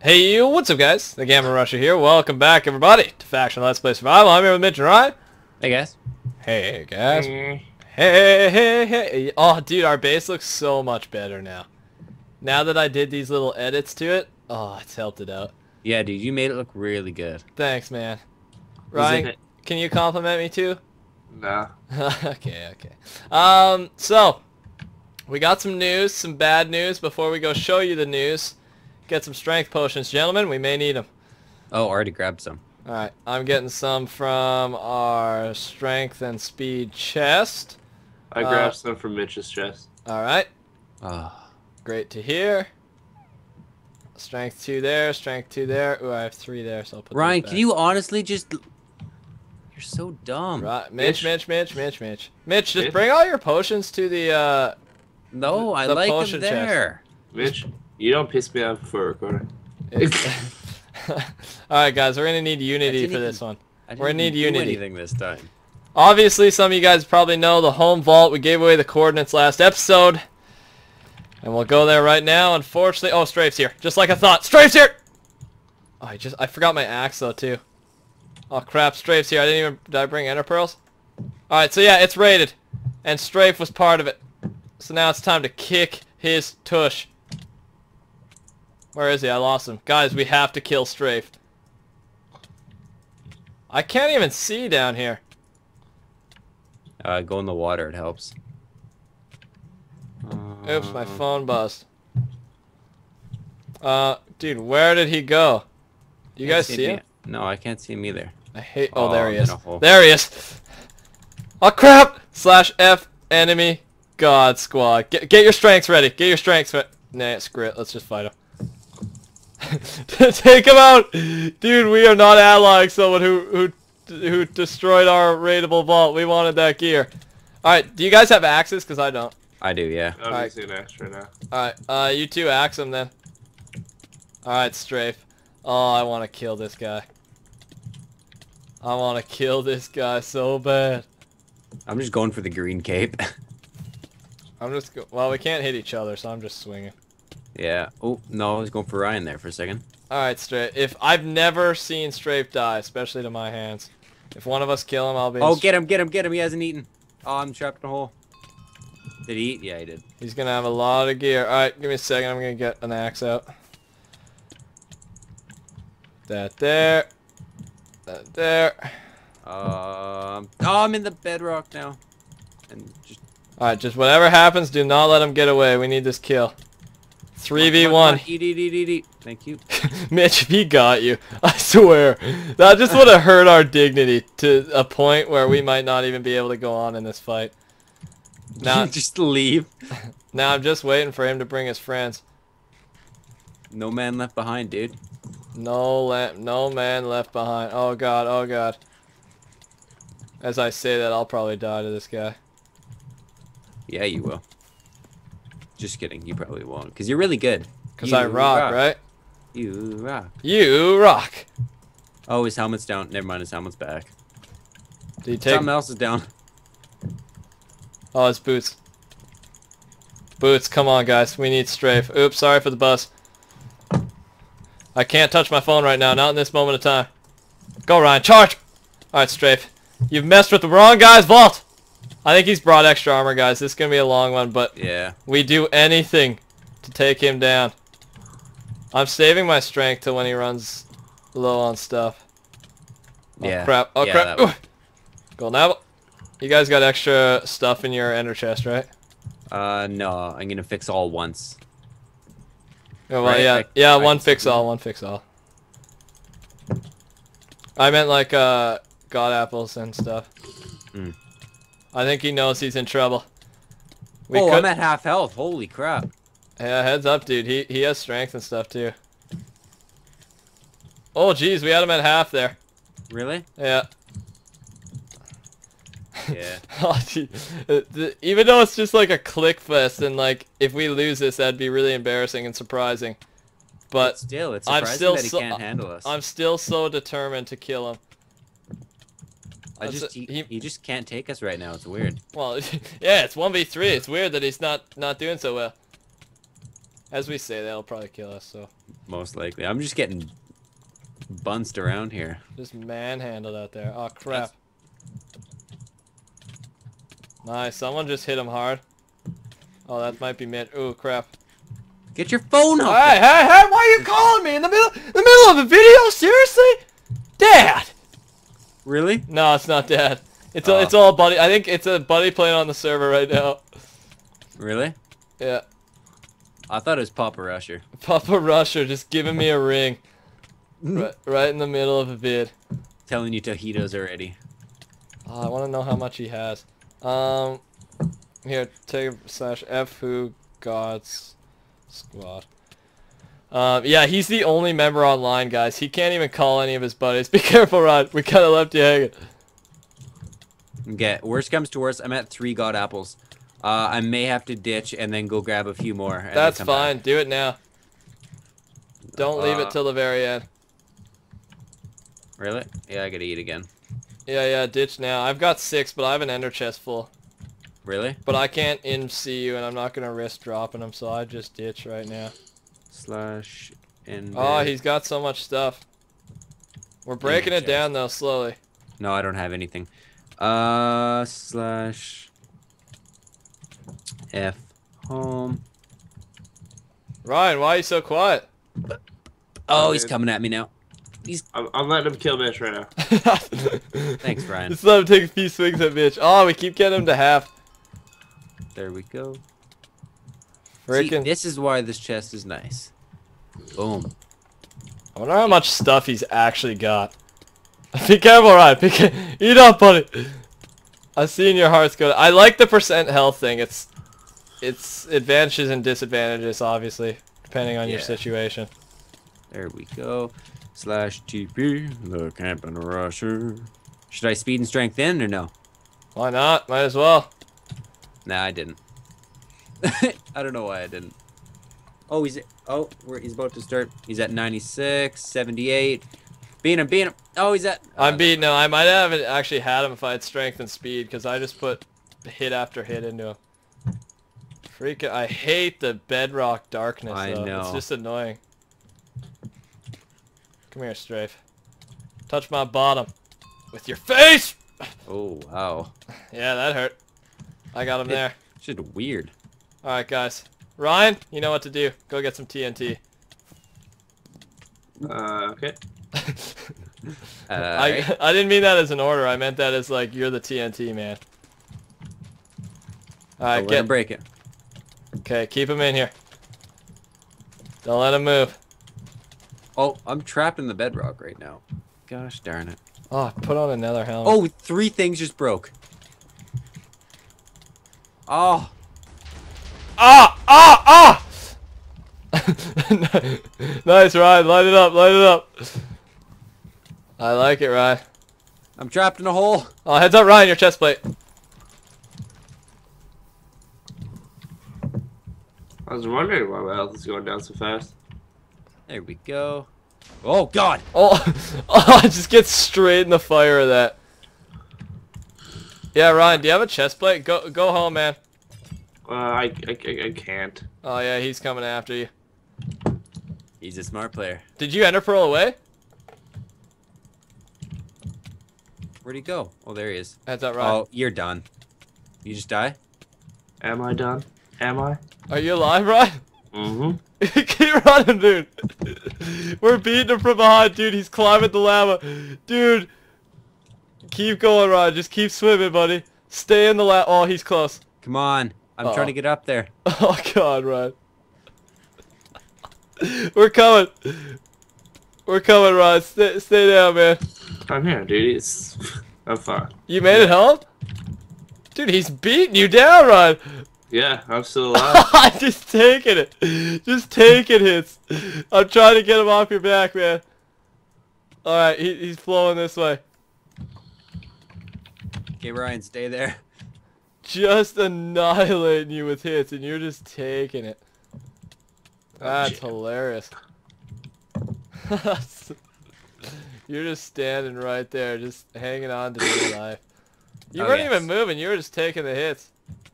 Hey, what's up guys? The Camping Rusher here. Welcome back everybody to Faction Let's Play Survival. I'm here with Mitch and Ryan. Hey guys. Hey guys. Hey, hey, hey, hey. Oh dude, our base looks so much better now. Now that I did these little edits to it, oh, it's helped it out. Yeah, dude, you made it look really good. Thanks, man. Ryan, can you compliment me too? No. okay, okay. Um, so, we got some news, some bad news before we go show you the news. Get some strength potions, gentlemen. We may need them. Oh, already grabbed some. Alright, I'm getting some from our strength and speed chest. I Uh, grabbed some from Mitch's chest. Alright, Oh, great to hear. Strength 2 there, strength 2 there. Ooh, I have 3 there, so I'll put Ryan, can you honestly just... You're so dumb. Right, Mitch, Mitch, Mitch. Mitch, Mitch, Mitch. Mitch, just Mitch? bring all your potions to the, uh... No, I The like them potion chest. there. Mitch, you don't piss me off before recording. Alright guys, we're gonna need unity didn't for even- this one. We're gonna need unity. anything this time. Obviously, some of you guys probably know the home vault. We gave away the coordinates last episode. And we'll go there right now. Unfortunately, oh, Strafe's here. Just like I thought. Strafe's here! Oh, I just, I forgot my axe though, too. Oh crap, Strafe's here. I didn't even, did I bring ender pearls? Alright, so yeah, it's raided. And Strafe was part of it. So now it's time to kick his tush. Where is he? I lost him. Guys, we have to kill Strafe. I can't even see down here. Uh, go in the water, it helps. Oops, my phone buzzed. Uh, dude, where did he go? You guys see me- him? No, I can't see him either. I hate. Oh, Oh, there he is. There he is. Oh crap! Slash F enemy God squad. Get get your strengths ready. Get your strengths ready. Nah, screw it. Let's just fight him. Take him out, dude. We are not allying someone who who who destroyed our raidable vault. We wanted that gear. All right, do you guys have axes? Cause I don't. I do, yeah. I'm Alright. using an axe right now. Alright, uh, you two axe him then. Alright, Strafe. Oh, I want to kill this guy. I want to kill this guy so bad. I'm just going for the green cape. I'm just go- well, we can't hit each other, so I'm just swinging. Yeah. Oh, no, I was going for Ryan there for a second. Alright, Strafe. If I've never seen Strafe die, especially to my hands. If one of us kill him, I'll be. Oh, get him, get him, get him. He hasn't eaten. Oh, I'm trapped in a hole. Did he eat? Yeah, he did. He's gonna have a lot of gear. Alright, give me a second. I'm gonna get an axe out. That there. That there. Um. Oh, I'm in the bedrock now. And just Alright, just whatever happens, do not let him get away. We need this kill. Come on, come 3v1. Eat, eat, eat, eat, eat. Thank you. Mitch, he got you. I swear. That just would have hurt our dignity to a point where we might not even be able to go on in this fight. Now, just leave. now I'm just waiting for him to bring his friends. No man left behind, dude. No la no man left behind. Oh god, oh god. As I say that, I'll probably die to this guy. Yeah, you will. Just kidding. You probably won't, because you're really good. Because I rock, right? You rock. You rock. Oh, his helmet's down. Never mind, his helmet's back. Do you take... Something else is down. Oh, his Boots. Boots, come on, guys. We need strafe. Oops, sorry for the buzz. I can't touch my phone right now, not in this moment of time. Go, Ryan, charge! Alright, strafe. You've messed with the wrong guy's vault! I think he's brought extra armor, guys. This is going to be a long one, but Yeah. we do anything to take him down. I'm saving my strength till when he runs low on stuff. Oh, Yeah. crap. Oh, Yeah, crap. one. Golden apple. You guys got extra stuff in your ender chest, right? Uh, no. I'm gonna fix all once. Oh, well, Right, yeah, I- yeah, I one can fix all, one fix all. I meant like uh, god apples and stuff. Mm. I think he knows he's in trouble. We oh, could, I'm at half health. Holy crap. yeah, heads up, dude. He he has strength and stuff too. Oh, jeez, we had him at half there. Really? Yeah. Yeah. oh. Uh, Even though it's just like a click fest, and like if we lose this, that'd be really embarrassing and surprising. But still, it's I'm surprising still that he so- can't handle us. I'm still so determined to kill him. I That's just he, He- just can't take us right now. It's weird. Well, yeah, it's one v three. It's weird that he's not not doing so well. As we say, that'll probably kill us. So Most likely. I'm just getting bunced around here. just manhandled out there. Oh crap! Nice. Someone just hit him hard. Oh, that might be mid. Oh crap! Get your phone up. Hey, hey, hey! Why are you calling me in the middle, the middle of a video? Seriously, Dad? Really? No, it's not Dad. It's Oh. all, it's all buddy. I think it's a buddy playing on the server right now. Really? Yeah, I thought it was Papa Rusher. Papa Rusher just giving me a ring, right, right in the middle of a vid. Telling you tajitos already. Oh, I want to know how much he has. Um, here, take slash F who gods squad. Um, yeah, he's the only member online, guys. He can't even call any of his buddies. Be careful, Rod. We kind of left you hanging. Okay, worst comes to worst, I'm at three god apples. Uh, I may have to ditch and then go grab a few more. That's fine. back. Do it now. Don't leave it Uh, till the very end. Really? Yeah, I gotta eat again. Yeah, yeah, ditch now. I've got six, but I have an ender chest full. Really? But I can't in see you, and I'm not gonna risk dropping them, so I just ditch right now. Slash and. Oh, he's got so much stuff. We're breaking it down though, slowly. No, I don't have anything. Uh, slash. F home. Ryan, why are you so quiet? Oh, he's coming at me now. He's. I'm, I'm letting him kill Mitch right now. Thanks, Ryan. Just let him take a few swings at bitch. Oh, we keep getting him to half. There we go. See, this is why this chest is nice. Boom. I wonder how much stuff he's actually got. Be careful, Ryan. Be ca- Eat up, buddy. I've seen your hearts go. I like the percent health thing. It's, it's advantages and disadvantages, obviously, depending on your situation. There we go. Slash TP, the camping rusher. Should I speed and strength in or no? Why not? Might as well. Nah, I didn't. I don't know why I didn't. Oh, he's oh, he's about to start. He's at 96, 78. Beat him, beat him. Oh, he's at. I'm uh, beating him. I might have actually had him if I had strength and speed, because I just put hit after hit into him. Freaking, I hate the bedrock darkness. I though. It's just annoying. Come here, Strafe. Touch my bottom. With your face! Oh wow, Yeah, that hurt. I got him It- there. shit weird. Alright, guys. Ryan, you know what to do. Go get some TNT. Uh, okay. Uh, I, I didn't mean that as an order. I meant that as like, you're the TNT man. Alright, let him get, break it. Okay, keep him in here. Don't let him move. Oh, I'm trapped in the bedrock right now. Gosh darn it. Oh, put on another helmet. Oh, three things just broke. Oh, Ah! Ah! Nice, Ryan. Light it up. Light it up. I like it, Ryan. I'm trapped in a hole. Oh, heads up, Ryan. Your chest plate. I was wondering why my health is going down so fast. There we go. Oh God. Oh, oh, I just get straight in the fire of that. Yeah, Ryan. Do you have a chest plate? Go, go home, man. Uh, I, I, I, I can't. Oh yeah, he's coming after you. He's a smart player. Did you ender pearl away? Where'd he go? Oh, there he is. Heads up, Ryan. Oh, you're done. You just die? Am I done? Am I? Are you alive, Ryan? Mm-hmm. Keep running, dude. We're beating him from behind, dude. He's climbing the lava. Dude. Keep going, Ryan. Just keep swimming, buddy. Stay in the lava. Oh, he's close. Come on. I'm Uh-oh. trying to oh. get up there. Oh, God, Ryan. We're coming. We're coming, Ryan. Stay, stay down, man. I'm here, dude. It's... I'm fine. You made it home? Dude, he's beating you down, Ryan. Yeah, I'm still alive. just taking it. Just taking hits. I'm trying to get him off your back, man. Alright, he, he's flowing this way. Okay, Ryan, stay there. Just annihilating you with hits, and you're just taking it. Oh, That's shit. hilarious. you're just standing right there, just hanging on to your life. You Oh, weren't yes. even moving, you were just taking the hits.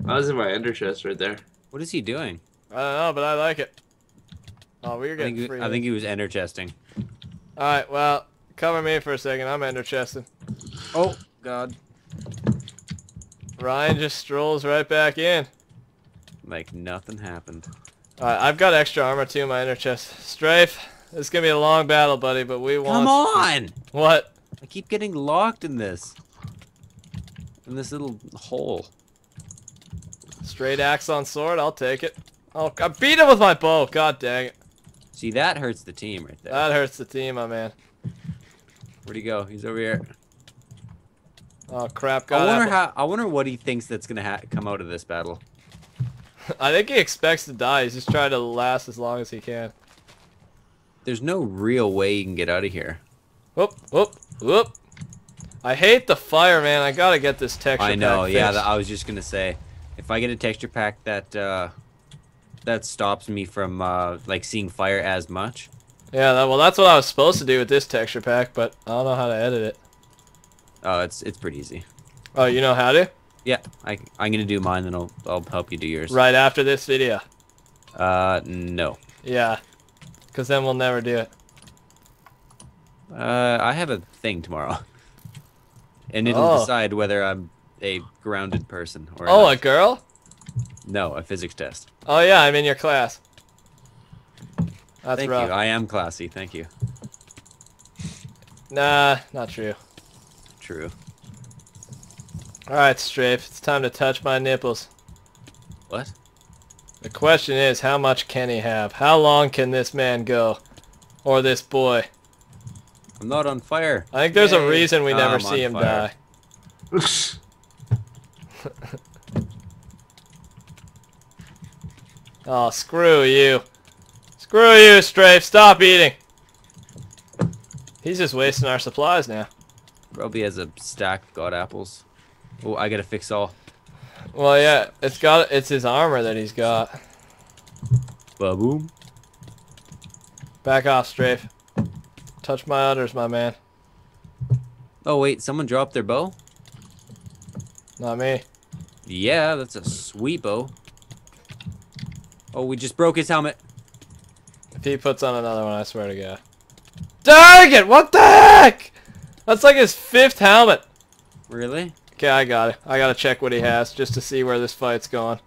I was in my ender chest right there. What is he doing? I don't know, but I like it. Oh, we were I getting think, free. I think he was ender chesting. All right, well, cover me for a second. I'm ender chesting. Oh God! Ryan just strolls right back in. Like nothing happened. All right, I've got extra armor too in my ender chest. Strafe, this is gonna be a long battle, buddy, but we want. Come on! What? I keep getting locked in this. In this little hole. Straight axe on sword. I'll take it. Oh, I beat him with my bow. God dang it. See, that hurts the team right there. That hurts the team, my man. Where'd he go? He's over here. Oh crap! I God, wonder apple. how. I wonder what he thinks that's gonna ha- come out of this battle. I think he expects to die. He's just trying to last as long as he can. There's no real way you can get out of here. Whoop, whoop, whoop. I hate the fire, man. I gotta get this texture. Pack. I know. pack Yeah, I was just gonna say, if I get a texture pack that uh, that stops me from uh, like seeing fire as much. Yeah, that, well, that's what I was supposed to do with this texture pack, but I don't know how to edit it. Oh, it's it's pretty easy. Oh, you know how to? Yeah, I I'm gonna do mine, then I'll I'll help you do yours. Right after this video. Uh, no. Yeah. Because then we'll never do it. Uh, I have a thing tomorrow, and it'll Oh. decide whether I'm a grounded person or Oh, a girl? no, a physics test. Oh, yeah, I'm in your class. That's Thank rough. you. I am classy. Thank you. Nah, not true. True. Alright, Strafe, it's time to touch my nipples. What? The question is, how much can he have? How long can this man go? Or this boy? I'm not on fire. I think there's a reason we never I'm see him fire. die. Oh, screw you. Screw you, Strafe. Stop eating. He's just wasting our supplies now. Probably has a stack of god apples. Oh, I gotta fix all. Well, yeah, it's got it's his armor that he's got. Ba-boom. Back off, Strafe. Touch my udders, my man. Oh wait, someone dropped their bow? Not me. Yeah, that's a sweet bow. Oh, we just broke his helmet. If he puts on another one, I swear to God. Dang it! What the heck? That's like his fifth helmet. Really? Okay, I got it. I gotta check what he has just to see where this fight's going.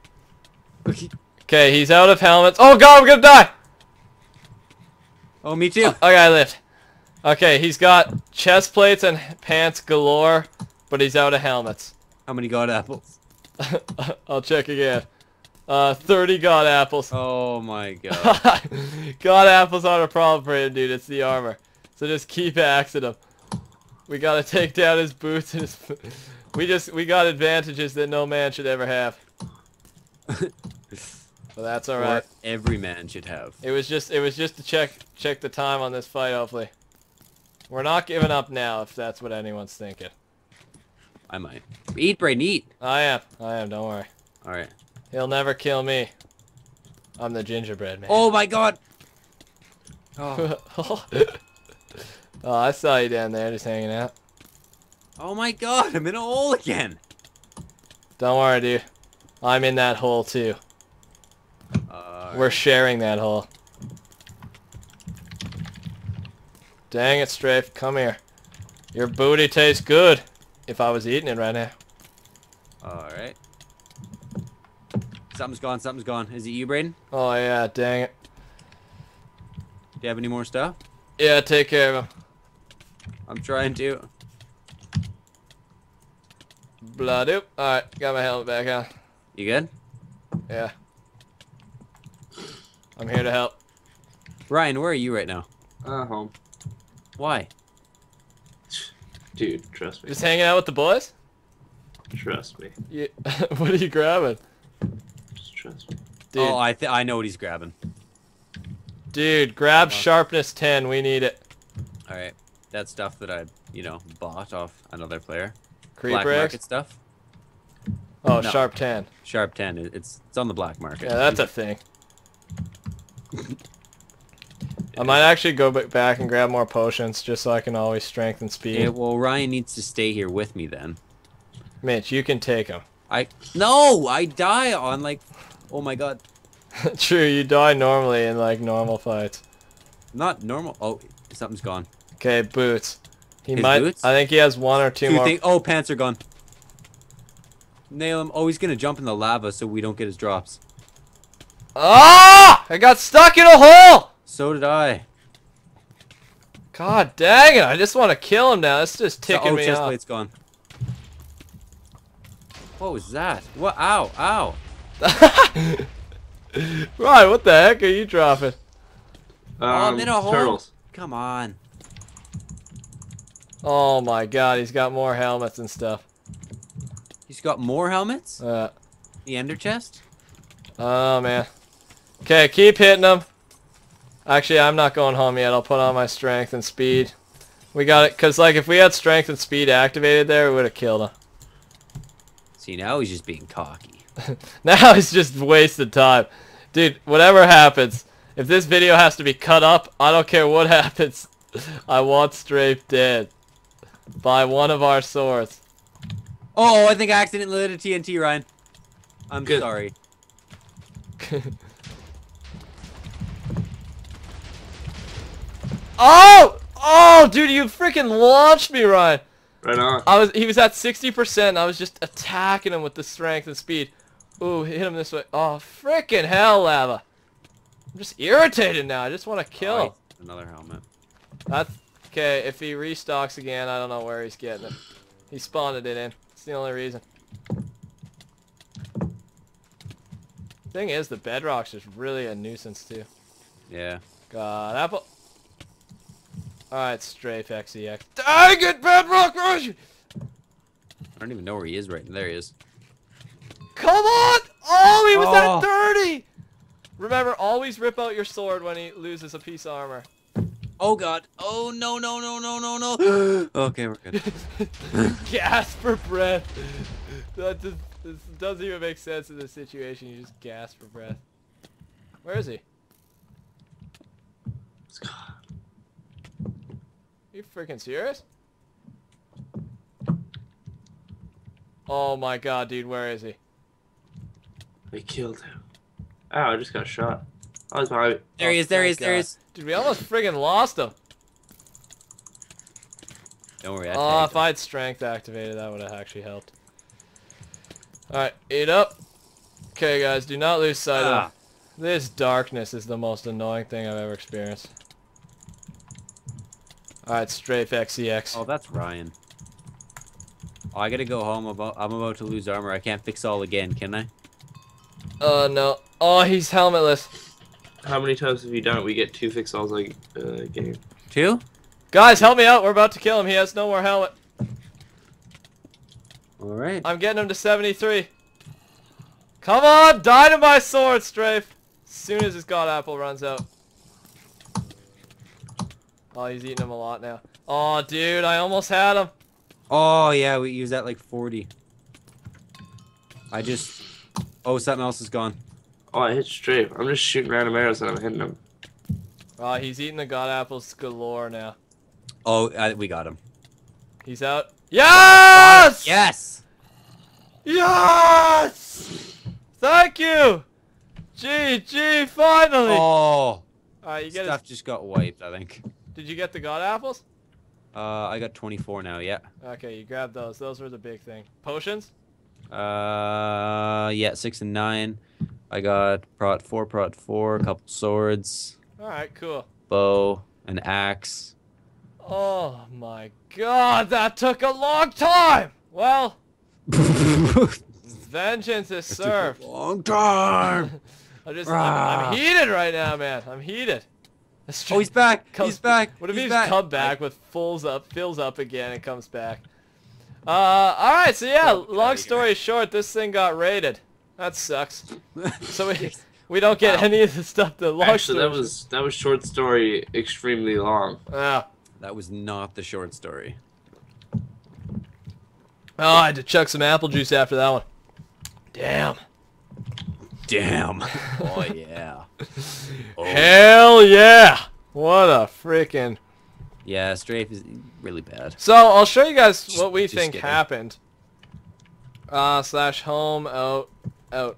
Okay, he's out of helmets. Oh god, I'm gonna die! Oh, me too. Okay, I lived. Okay, he's got chest plates and pants galore, but he's out of helmets. How many god apples? I'll check again. Uh, 30 god apples. Oh my god. god apples aren't a problem for him, dude. It's the armor. So just keep axing him. We gotta take down his boots and his... We just, we got advantages that no man should ever have. But that's Or alright. every man should have. It was just, it was just to check, check the time on this fight, hopefully. We're not giving up now, if that's what anyone's thinking. I might. Eat, brain, eat. I am, I am, don't worry. Alright. He'll never kill me. I'm the gingerbread man. Oh my god! Oh. Oh, I saw you down there just hanging out. oh my god, I'm in a hole again! Don't worry, dude. I'm in that hole too. Uh, We're sharing that hole. Dang it, Strafe. Come here. Your booty tastes good. If I was eating it right now. Alright. Something's gone, something's gone. Is it you, Braden? Oh yeah, dang it. Do you have any more stuff? Yeah, take care of him. I'm trying to. Blah doop. Alright, got my helmet back on. You good? Yeah. I'm here to help. Ryan, where are you right now? Uh, home. Why? Dude, trust me. Just hanging out with the boys? Trust me. Yeah. what are you grabbing? Just trust me. Dude, Oh, I th I know what he's grabbing. dude, grab sharpness 10. We need it. Alright. That stuff that I, you know, bought off another player. Creep black market stuff. Oh, No. sharp 10. Sharp 10. It's it's on the black market. Yeah, that's a thing. I might actually go back and grab more potions just so I can always strengthen speed. Yeah, well, Ryan needs to stay here with me then. Mitch, you can take him. I no, I die on like, oh my god. True, you die normally in like normal fights. Not normal. Oh, something's gone. Okay, boots. He His might. boots? I think he has one or two Two more. thing- oh, pants are gone. Nail him. Oh, he's gonna jump in the lava so we don't get his drops. Ah! I got stuck in a hole. So did I. God dang it! I just want to kill him now. It's just So- ticking oh, me chest off. plate's gone. What was that? What? Ow! Ow! right, what the heck are you dropping? Oh, I'm Um, in a hole. turtles. Come on. Oh my god, he's got more helmets and stuff. He's got more helmets. Uh, The ender chest. oh man. Okay, keep hitting him. Actually, I'm not going home yet. I'll put on my strength and speed. We got it, cause like if we had strength and speed activated there, we would have killed him. See, now he's just being cocky. Now he's just wasted time. Dude, whatever happens, if this video has to be cut up, I don't care what happens. I want Strafe dead. By one of our swords. Oh, I think I accidentally lit a TNT, Ryan. I'm Good. sorry. oh! Oh, dude, you freaking launched me, Ryan. Right on. I was he was at 60%. I was just attacking him with the strength and speed. Ooh, hit him this way. Oh, freaking hell, lava. I'm just irritated now. I just want to kill. Oh, another helmet. That's okay. If he restocks again, I don't know where he's getting it. He spawned it in. It's the only reason. Thing is, the bedrock's just really a nuisance too. Yeah. God, apple. Alright, strafe XEX. Dang it, bedrock rush! I don't even know where he is right now. There he is. Come on! Oh, he was Oh. at 30! Remember, always rip out your sword when he loses a piece of armor. Oh god. Oh no no no no no no. okay, we're good. gasp for breath. That just this doesn't even make sense in this situation. You just gasp for breath. Where is he? you freaking serious? Oh my god, dude, where is he? We killed him. Ow, I just got shot. I was behind. There he is. There he is. thank There he is. Dude, we almost friggin' lost him. Don't worry. I Oh, tagged if I had strength activated, that would have actually helped. Alright, eat up. Okay, guys, do not lose sight Ah. of this darkness is the most annoying thing I've ever experienced. Alright, strafe XEX. Oh, that's Ryan. Oh, I gotta go home. About I'm about to lose armor. I can't fix all again, can I? Oh, no. Oh, he's helmetless. How many times have you done it? We get two fix alls like uh, game. Two? Guys, help me out. We're about to kill him. He has no more helmet. All right. I'm getting him to 73. Come on, die to my sword, strafe. As soon as his god apple runs out. Oh, he's eating him a lot now. Oh, dude, I almost had him. Oh yeah, we use that like 40. I just. Oh, something else is gone. Oh, I hit straight. I'm just shooting random arrows and I'm hitting them. Oh, he's eating the god apples galore now. Oh, uh, we got him. He's out. Yes! Yes. Yes! Thank you! GG, finally! Oh, Alright, you get stuff just got wiped. I think. Did you get the god apples? Uh, I got 24 now. Yeah. Okay, you grab those. Those were the big thing. Potions? Uh, yeah, six and nine. I got prot four, prot four, a couple swords, Alright, cool. bow, an axe. Oh my god, that took a long time! Well, vengeance is served. Long time. I just, I'm, I'm heated right now, man. I'm heated. Oh, he's back. comes- he's back. What if he's he just come back with fulls up, fills up again, and comes back? Uh, all right. So yeah, long story short, this thing got raided. That sucks. So we we don't get any of the stuff. The long Actually, that was that was short story extremely long. Ah. that was not the short story. Oh, I had to chuck some apple juice after that one. Damn. Damn. oh yeah. Oh. Hell yeah! What a freaking. Yeah, strafe is really bad. So I'll show you guys Just- what we just think kidding. happened. Uh, slash home out out.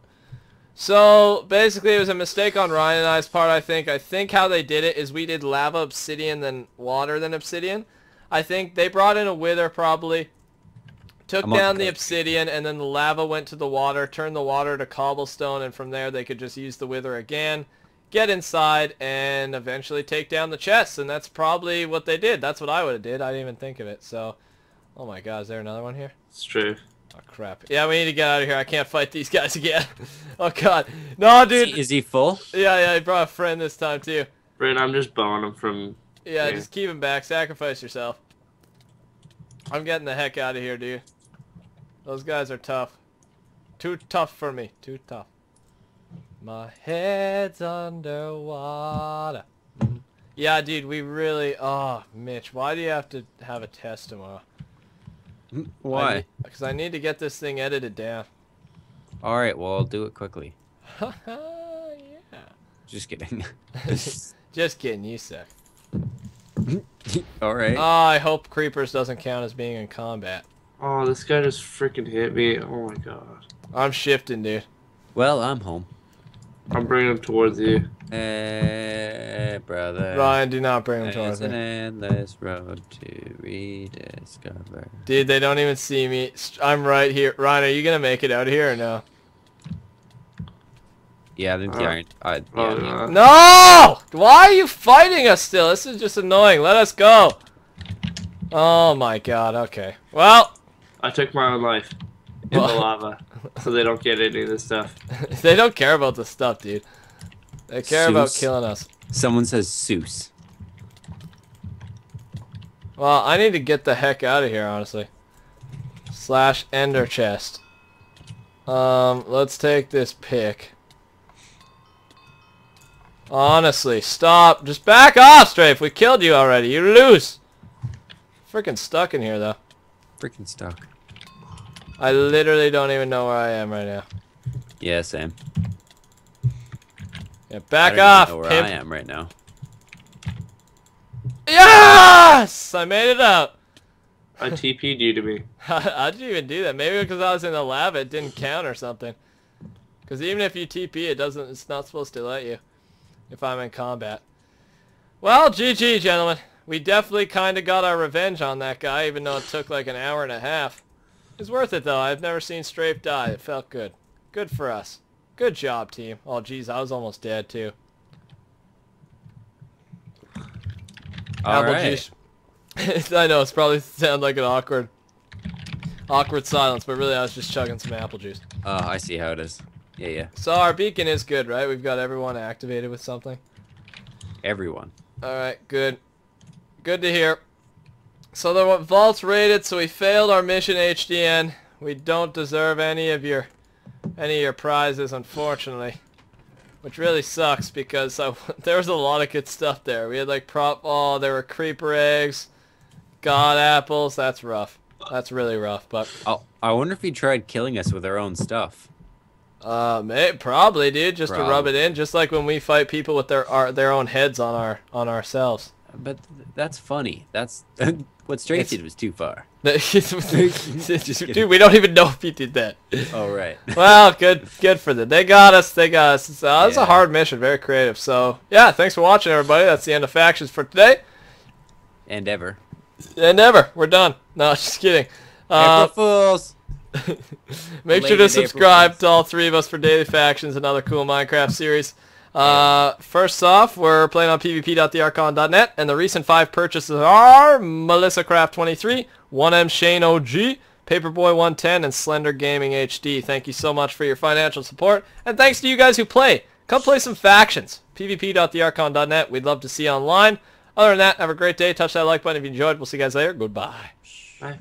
So basically, it was a mistake on Ryan and I's part. I think. I think how they did it is we did lava, obsidian, then water, then obsidian. I think they brought in a wither probably. Took I'm down the good. obsidian, and then the lava went to the water, turned the water to cobblestone, and from there they could just use the wither again, get inside, and eventually take down the chests. And that's probably what they did. That's what I would have did. I didn't even think of it. So, oh my God, is there another one here? It's true. Oh crap. Yeah, we need to get out of here. I can't fight these guys again. oh god. No, Is dude. he, is he full? Yeah, yeah, he brought a friend this time too. Brent, I'm just bowing him from. Yeah, Yeah. just keep him back. Sacrifice yourself. I'm getting the heck out of here, dude. Those guys are tough. Too tough for me. Too tough. My head's underwater. Mm. Yeah, dude, we really... Oh, Mitch, why do you have to have a test tomorrow? Why? Because I need to get this thing edited down. All right, well, I'll do it quickly. yeah. Just kidding. Just kidding, you suck. All right. Oh, I hope creepers doesn't count as being in combat. Oh, this guy just freaking hit me. Oh my god. I'm shifting, dude. well, I'm home. I'm bringing him towards you. Hey, brother. Ryan, do not bring him towards There's an me. endless road to rediscover. Dude, they don't even see me. I'm right here. Ryan, are you gonna make it out of here or no? Yeah, I think the Uh, iron. Uh, Oh, yeah, uh, No! Why are you fighting us still? This is just annoying. Let us go. Oh my god, okay. Well, I took my own life in What? the lava, so they don't get any of this stuff. they don't care about the stuff, dude. They care about killing us. Someone says Seuss. Well, I need to get the heck out of here, honestly. Slash ender chest. Um, let's take this pick. Honestly, stop. Just back off, Strafe. We killed you already. You lose. Freaking stuck in here, though. Freaking stuck. I literally don't even know where I am right now. Yeah, same. Yeah, I back don't even off, know where pimp. I am right now. Yes! I made it out. I TP'd you to me. How'd you even do that? Maybe because I was in the lab, it didn't count or something. Because even if you TP, it doesn't. It's not supposed to let you. If I'm in combat. Well, GG, gentlemen. We definitely kind of got our revenge on that guy, even though it took like an hour and a half. It's worth it though. I've never seen Strafe die. It felt good. Good for us. Good job, team. Oh, geez, I was almost dead too. All Apple right. juice. I know it's probably sound like an awkward, awkward silence, but really I was just chugging some apple juice. Uh, I see how it is. Yeah, yeah. So our beacon is good, right? We've got everyone activated with something. Everyone. All right, good. Good to hear. So the vault's raided, so we failed our mission, HDN. We don't deserve any of your, any of your prizes, unfortunately. Which really sucks because I, there was a lot of good stuff there. We had like prop, oh, there were creeper eggs, god apples. That's rough. That's really rough. But Oh, I wonder if he tried killing us with our own stuff. uh, may, probably, dude, just to rub it in, just like when we fight people with their our, their own heads on our on ourselves. But that's funny. That's what It's- did was too far. Dude, we don't even know if he did that. Oh right. Well, good, good for them. They got us. They got us. So that's a hard mission. Very creative. So yeah, thanks for watching, everybody. That's the end of factions for today. and ever. And ever. we're done. No, just kidding. Uh, April Fools. make sure to subscribe to all three of us for daily factions and other cool Minecraft series. Uh, first off, we're playing on pvp.thearchon.net, and the recent five purchases are Melissa Craft 23, 1M Shane OG, Paperboy 110, and Slender Gaming HD. Thank you so much for your financial support, and thanks to you guys who play. Come play some factions. pvp.thearchon.net. We'd love to see you online. Other than that, have a great day. Touch that like button if you enjoyed. We'll see you guys later. Goodbye. Bye.